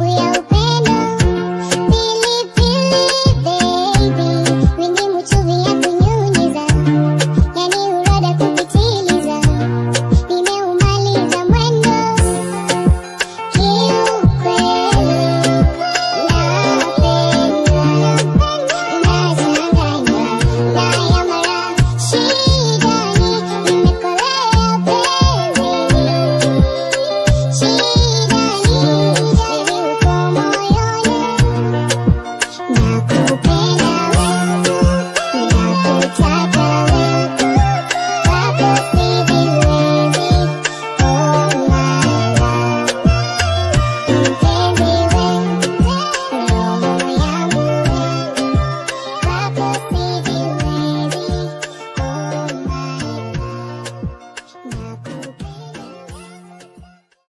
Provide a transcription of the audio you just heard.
we are